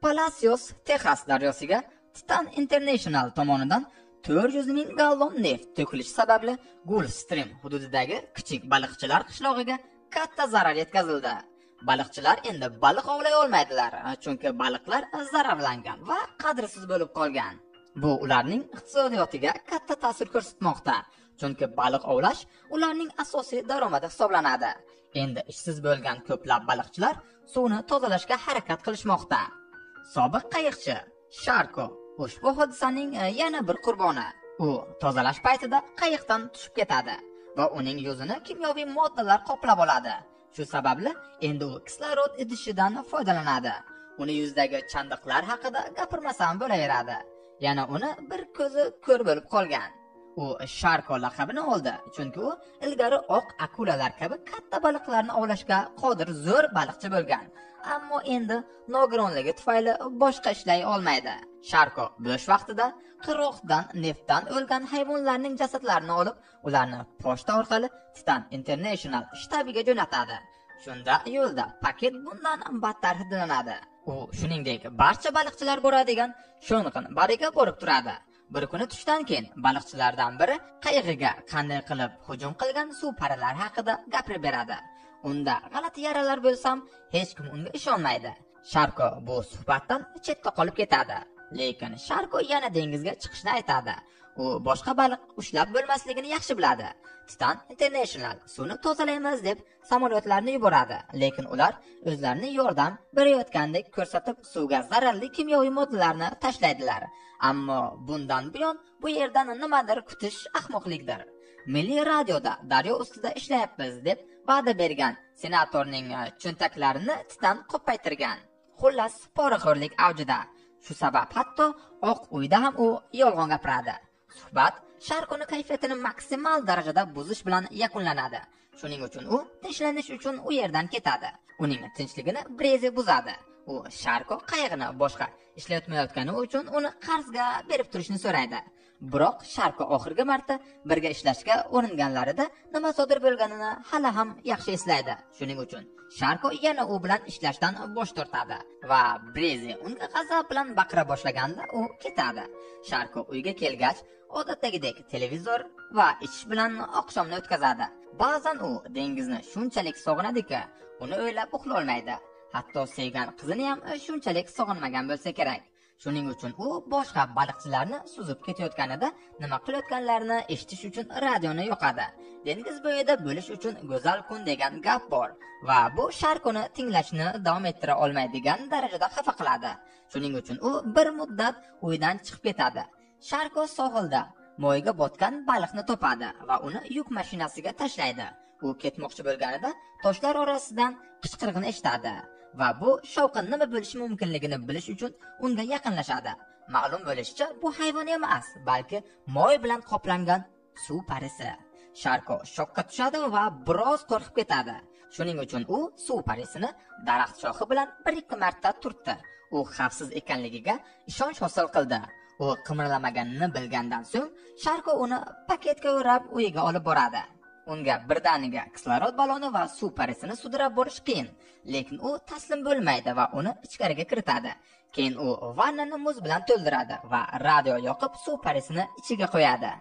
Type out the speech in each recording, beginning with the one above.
Palacios texas daryosiga titan international tomonidan to'rt yuz ming gallon neft to'kilishi sababli gulstream hududidagi kichik baliqchilar qishlog'iga katta zarar yetkazildi. Baliqchilar endi baliq ovlay olmaydilar chunki baliqlar zararlangan va qadrsiz bo'lib qolgan. Bu ularning iqtisodiyotiga katta ta'sir ko'rsatmoqda chunki baliq ovlash ularning asosiy daromadi hisoblanadi. Endi ishsiz bo'lgan ko'plab baliqchilar suvni tozalashga harakat qilishmoqda. Sobiq qayiqchi sharko ushbu hodisaning e, yana bir qurboni. U tozalash paytida qayiqdan tushib ketadi va uning yuzini kimyoviy moddalar qoplab oladi. Shu sababli endi u kislorod idishidan foydalanadi. Uni yuzidagi chandiqlar haqida gapirmasam bo'laveradi. Yana uni bir ko'zi ko'r bo'lib qolgan. U sharko laqabini oldi chunki u ilgari oq akulalar kabi katta baliqlarni ovlashga qodir zo'r baliqchi bo'lgan. Ammo endi nogironligi tufayli boshqa ishlay olmaydi. Sharko bo'sh vaqtida qirg'oqdan neftdan o'lgan hayvonlarning jasadlarini olib ularni pochta orqali titan international shtabiga jo'natadi. Shunda yo'lda paket bundan battar hidlanadi. U shuningdek barcha baliqchilar boradigan sho'ng'in bariga borib turadi. Bir kuni tushdan keyin baliqchilardan biri qayig'iga qanday qilib hujum qilgan suv paralari haqida gapirib beradi. Unda g'alati yaralar bo'lsam hech kim unga ishonmaydi. Sharko bu suhbatdan chetda qolib ketadi. Lekin sharko yana dengizga chiqishni aytadi. U boshqa baliq ushlab bo'lmasligini yaxshi biladi. Titan international suvni tozalaymiz deb samolyotlarni yuboradi. Lekin ular o'zlarini yordam berayotgandek ko'rsatib suvga zararli kimyoviy moddalarni tashlaydilar. Ammo bundan buyon bu yerdan nimadir kutish ahmoqlikdir. Milliy radioda daryo ustida ishlayapmiz deb va'da bergan senatorning e, cho'ntaklarini titan qo'ppaytirgan xullas poraxo'rlik avjida. Shu sabab hatto oq uyda ham u yolg'on gapiradi. Suhbat sharkuni kayfiyatini maksimal darajada buzish bilan yakunlanadi. Shuning uchun u tinchlanish uchun u yerdan ketadi. Uning tinchligini brezi buzadi. U sharkov qayig'ini boshqa ishlatmayotgani uchun uni qarzga berib turishni so'raydi. Biroq sharko oxirgi marta birga ishlashga uringanlarida nima sodir bo'lganini hali ham yaxshi eslaydi. Shuning uchun sharko yana u bilan ishlashdan bosh tortadi va brezi unga g'azab bilan baqira boshlaganda u ketadi. Sharko uyga kelgach odatdagidek televizor va ichish bilan oqshomni o'tkazadi. Ba'zan u dengizni shunchalik sog'inadiki uni o'ylab uxlolmaydi. Hatto sevgan qizini ham e, shunchalik sog'inmagan bo'lsa kerak. Shuning uchun u boshqa baliqchilarni suzib ketayotganida nima qilayotganlarini eshitish uchun radioni yoqadi. Dengiz bo'yida bo'lish uchun go'zal kun degan gap bor va bu sharkuni tinglashni davom ettira olmaydigan darajada xafa qiladi. Shuning uchun u bir muddat uydan chiqib ketadi. Sharko sohilda moyga botgan baliqni topadi va uni yuk mashinasiga tashlaydi. U ketmoqchi bo'lganida toshlar orasidan qichqirig'ini eshitadi. Va bu shovqin nima bo'lishi mumkinligini bilish uchun unga yaqinlashadi. Ma'lum bo'lishicha bu hayvon emas balki moy bilan qoplangan suv parisi. Sharko shokka tushadi va biroz qo'rqib ketadi. Shuning uchun u suv parisini daraxt shoxi bilan bir ikki marta turtdi. U xavfsiz ekanligiga ishonch hosil qildi. U qimirlamaganini bilgandan so'ng sharko uni paketga o'rab uyiga olib boradi. Unga birdaniga kislorod baloni va suv parisini sudrab borish qiyin lekin u taslim bo'lmaydi va uni ichkariga kiritadi. Keyin u vannani muz bilan to'ldiradi va radio yoqib suv parisini ichiga qo'yadi.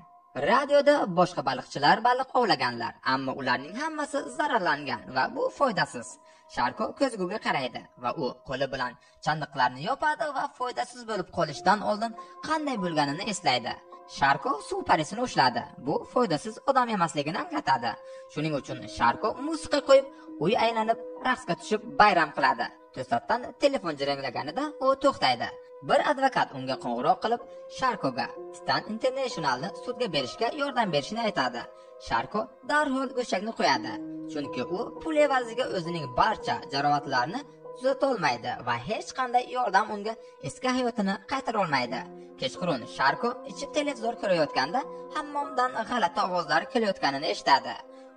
Radioda boshqa baliqchilar baliq ovlaganlar ammo ularning hammasi zararlangan va bu foydasiz. Sharko ko'zguga qaraydi va u qo'li bilan chandiqlarni yopadi va foydasiz bo'lib qolishidan oldin qanday bo'lganini eslaydi. Sharko suv parisini ushladi. Bu foydasiz odam emasligini anglatadi. Shuning uchun sharko musiqa qo'yib uy aylanib raqsga tushib bayram qiladi. To'satdan telefon jiringlaganida u to'xtaydi. Bir advokat unga qo'ng'iroq qilib sharkoga titan internationalni sudga berishga yordam berishini aytadi. Sharko darhol go'shakni qo'yadi. Chunki u pul evaziga o'zining barcha jarohatlarini tuzatolmaydi va hech qanday yordam unga eski hayotini qaytarolmaydi. Kechqurun sharko ichib televizor ko'rayotganda hammomdan g'alati ovozlar kelayotganini eshitadi.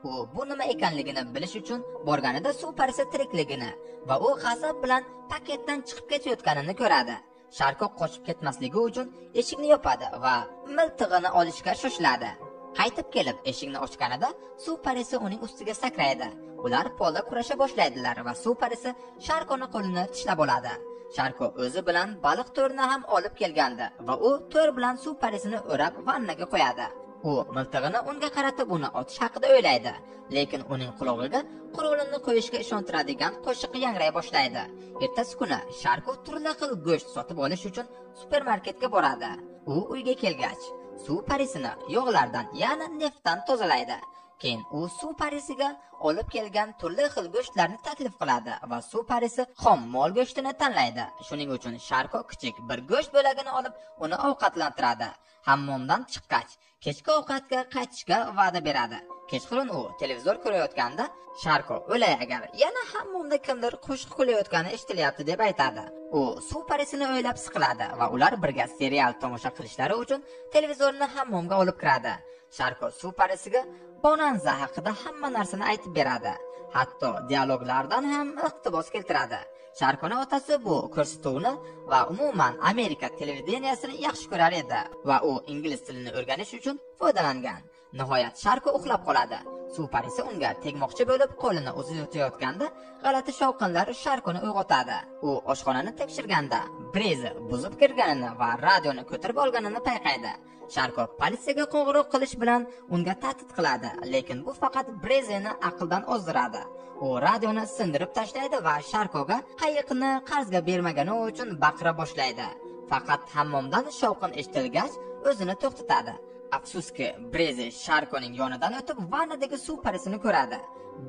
U bu nima ekanligini bilish uchun borganida suv parisi tirikligini va u g'azab bilan paketdan chiqib ketayotganini ko'radi. Sharko qochib ketmasligi uchun eshikni yopadi va miltig'ini olishga shoshiladi. Qaytib kelib eshikni ochganida suv parisi uning ustiga sakraydi. Ular polda kurasha boshlaydilar va suv parisi sharkoni qo'lini tishlab oladi. Sharko o'zi bilan baliq to'rini ham olib kelgandi va u to'r bilan suv parisini o'rab vannaga qo'yadi. U miltig'ini unga qaratib uni otish haqida o'ylaydi. Lekin uning qulog'iga qurolini qo'yishga ishontiradigan qo'shiq yangray boshlaydi. Ertasi kuni sharko turli xil go'sht sotib olish uchun supermarketga boradi. U uyga kelgach suv parisini yog'lardan yana neftdan tozalaydi. Keyin u suv parisiga olib kelgan turli xil go'shtlarni taklif qiladi va suv parisi xom mol go'shtini tanlaydi. Shuning uchun sharko kichik bir go'sht bo'lagini olib uni ovqatlantiradi. Hammomdan chiqqach kechki ovqatga qaytishga va'da beradi. Kechqurun u televizor ko'rayotganda sharko o'lay agar yana hammomda kimdir qo'shiq kulayotgani eshitilyapti deb aytadi. U suv parisini o'ylab siqiladi va ular birga serial tomosha qilishlari uchun televizorni hammomga olib kiradi. Sharko suv parisiga bonanza haqida hamma narsani aytib beradi. Hatto dialoglardan ham iqtibos keltiradi. Sharkoni otasi bu ko'rsatuvni va umuman amerika televideniyasini yaxshi ko'rar edi va u ingliz tilini o'rganish uchun foydalangan. Nihoyat sharko uxlab qoladi. Suv parisi unga tegmoqchi bo'lib qo'lini uzatayotganda g'alati shovqinlar sharkoni uyg'otadi. U oshxonani tekshirganda brezi buzib kirganini va radioni ko'tarib olganini payqaydi. Sharko politsiyaga qo'ng'iroq qilish bilan unga tahdid qiladi lekin bu faqat brezeni aqldan ozdiradi. U radioni sindirib tashlaydi va sharkoga qayiqni qarzga bermagani uchun baqira boshlaydi. Faqat hammomdan shovqin eshitilgach o'zini to'xtatadi. Afsuski brezi sharkoning yonidan o'tib vannadagi suv parisini ko'radi.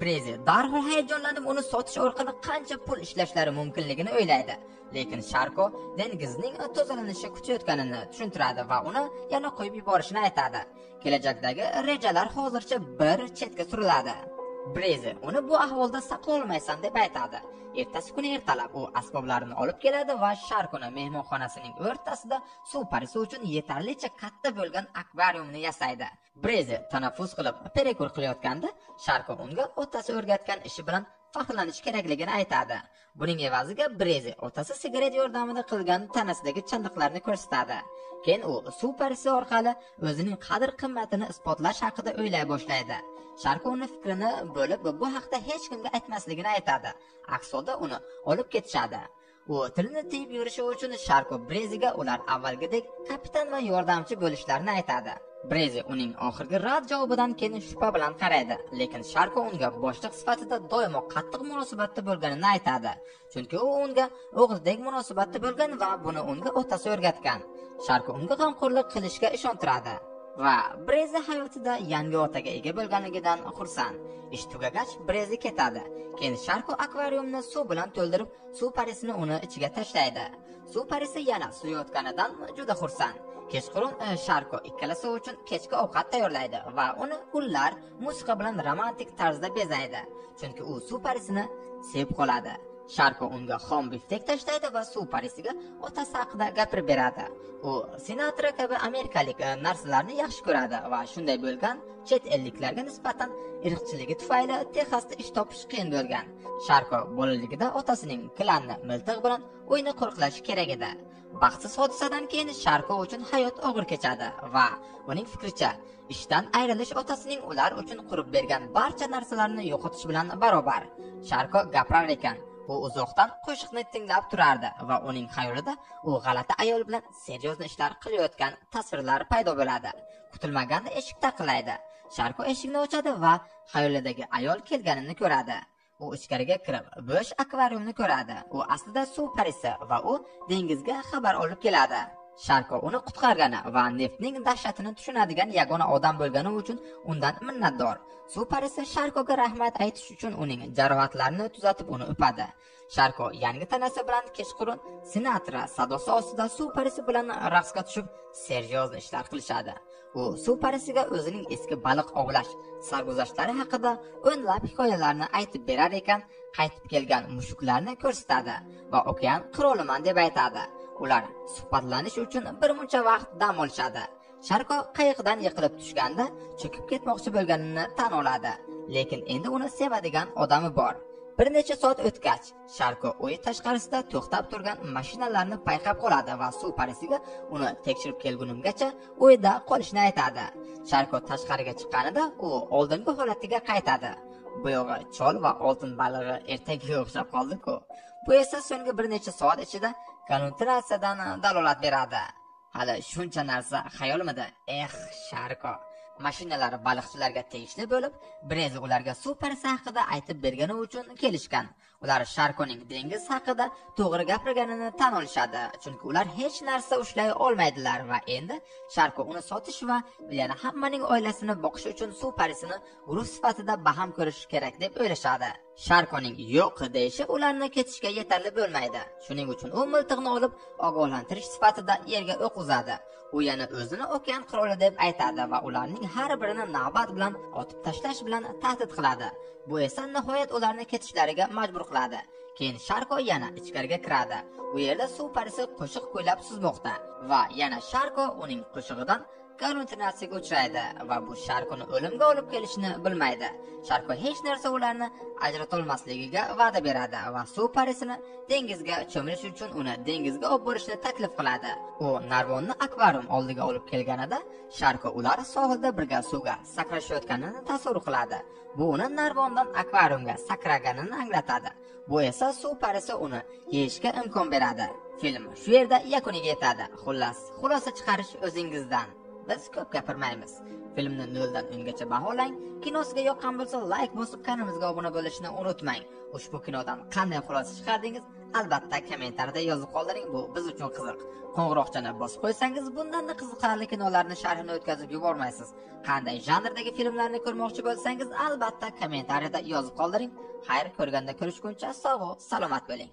Brezi darhol hayajonlanib uni sotish orqali qancha pul ishlashlari mumkinligini o'ylaydi. Lekin sharko dengizning tozalanishi kutayotganini tushuntiradi va uni yana qo'yib yuborishini aytadi. Kelajakdagi rejalar hozircha bir chetga suriladi. Brezi uni bu ahvolda saqlolmaysan deb aytadi. Ertasi kuni ertalab u asboblarini olib keladi va sharkuni mehmonxonasining o'rtasida suv parisi uchun yetarlicha katta bo'lgan akvariumni yasaydi. Brezi tanaffus qilib perekur qilayotganda sharko unga otasi o'rgatgan ishi bilan faxrlanishi kerakligini aytadi. Buning evaziga brezi otasi sigaret yordamida qilgan tanasidagi chandiqlarni ko'rsatadi. Keyin u suv parisi orqali o'zining qadr qimmatini isbotlash haqida o'ylay boshlaydi. Sharko uni fikrini bo'lib bu haqda hech kimga aytmasligini aytadi. Aks holda uni olib ketishadi. U tilini tiyib yurishi uchun sharko breziga ular avvalgidek kapitan va yordamchi bo'lishlarini aytadi. Brezi uning oxirgi rad javobidan keyin shubha bilan qaraydi lekin sharko unga boshliq sifatida doimo qattiq munosabatda bo'lganini aytadi. Chunki u unga o'g'lidek munosabatda bo'lgan va buni unga otasi o'rgatgan. Sharko unga g'amxo'rlik qilishga ishontiradi va brezi hayotida yangi otaga ega bo'lganligidan xursand. Ish tugagach brezi ketadi. Keyin sharko akvariumni suv bilan to'ldirib suv parisini uni ichiga tashlaydi. Suv parisi yana suzayotganidan juda xursand. Kechqurun e, sharko ikkalasi uchun kechki ovqat tayyorlaydi va uni gullar musiqa bilan romantik tarzda bezaydi. Chunki u suv parisini sevib qoladi. Sharko unga xom biftek tashlaydi va suv parisiga otasi haqida gapirib beradi. U sinatra kabi amerikalik e, narsalarni yaxshi ko'radi va shunday bo'lgan chet elliklarga nisbatan irqchiligi tufayli texasda ish topish qiyin bo'lgan. Sharko bolaligida otasining klanni miltiq bilan o'yini qo'riqlashi kerak edi. Baxtsiz hodisadan keyin sharko uchun hayot og'ir kechadi va uning fikricha ishdan ayrilish otasining ular uchun qurib bergan barcha narsalarni yo'qotish bilan barobar. Sharko gapirar ekan u uzoqdan qo'shiqni tinglab turardi va uning xayolida u g'alati ayol bilan seryozni ishlar qilayotgan tasvirlar paydo bo'ladi. Kutilmaganda eshik taqillaydi sharko eshikni ochadi va xayolidagi ayol kelganini ko'radi. U ichkariga kirib bo'sh akvariumni ko'radi. U aslida suv parisi va u dengizga xabar olib keladi. Sharko uni qutqargani va neftning dahshatini tushunadigan yagona odam bo'lgani uchun undan minnatdor. Suv parisi sharkoga rahmat aytish uchun uning jarohatlarini tuzatib uni o'padi sharko yangi tanasi bilan kechqurun sinatra sadosi ostida suv parisi bilan raqsga tushib seryozni ishlar qilishadi. U suv parisiga o'zining eski baliq ovlash sarguzashtlari haqida o'nlab hikoyalarni aytib berar ekan qaytib kelgan mushuklarni ko'rsatadi va okean qiroliman deb aytadi. Ular suhbatlanish uchun bir muncha vaqt dam olishadi. Sharko qayiqdan yiqilib tushganda cho'kib ketmoqchi bo'lganini tan oladi. Lekin endi uni sevadigan odami bor. Bir necha soat o'tgach sharko uyi tashqarisida to'xtab turgan mashinalarni payqab qoladi va suv parisiga uni tekshirib kelgunimgacha uyda qolishni aytadi. Sharko tashqariga chiqqanida u oldingi holatiga qaytadi. Buyog'i chol va oltin balig'i ertagiga o'xshab qoldi-ku. Bu esa so'nggi bir necha soat ichida konnutratsiyadan dalolat beradi. Hali shuncha narsa xayolmidi? Eh, Sharko. Mashinalar baliqchilarga tegishli bo'lib, Brez ularga suv parisi haqida aytib bergani uchun kelishgan. Ular Sharkoning dengiz haqida to'g'ri gapirganini tan olishadi, chunki ular hech narsa ushlay olmaydilar va endi Sharko uni sotish va yana hammaning oilasini boqish uchun suv parisini guruh sifatida baham ko'rish kerak deb o'ylashadi. Sharkoning yo'q deyishi ularni ketishga yetarli bo'lmaydi. Shuning uchun u miltiqni olib ogohlantirish sifatida yerga o'q uzadi. U yana o'zini okean qiroli deb aytadi va ularning har birini navbat bilan otib tashlash bilan tahdid qiladi. Bu esa nihoyat ularni ketishlariga majbur qiladi. Keyin Sharko yana ichkariga kiradi. U yerda suv parisi qo'shiq kuylab suzmoqda va yana Sharko uning qo'shig'idan gallyutsinatsiyaga uchraydi va bu sharkuni o'limga olib kelishini bilmaydi. Sharko hech narsa ularni ajratolmasligiga va'da beradi va suv parisini dengizga cho'milish uchun uni dengizga olib borishni taklif qiladi. U narvonni akvarium oldiga olib kelganida Sharko ular sohilda birga suvga sakrashayotganini tasavvur qiladi. Bu uni narvondan akvariumga sakraganini anglatadi. Bu esa suv parisi uni yeyishga imkon beradi. Film shu yerda yakuniga yetadi. Xullas, xulosa chiqarish o'zingizdan. Biz ko'p gapirmaymiz. Filmni 0 dan 10 gacha baholang. Kinosiga yoqqan bo'lsa, like bosib kanalimizga obuna bo'lishni unutmang. Ushbu kinodan qanday xulosa chiqardingiz? Albatta kommentariyada yozib qoldiring, bu biz uchun qiziq. Qo'ng'iroqchani bosib qo'ysangiz, bundan qiziqarli kinolarni sharhini o'tkazib yubormaysiz. Qanday janrdagi filmlarni ko'rmoqchi bo'lsangiz, albatta kommentariyada yozib qoldiring. Xayr, ko'rganda ko'rishguncha sog' salomat bo'ling.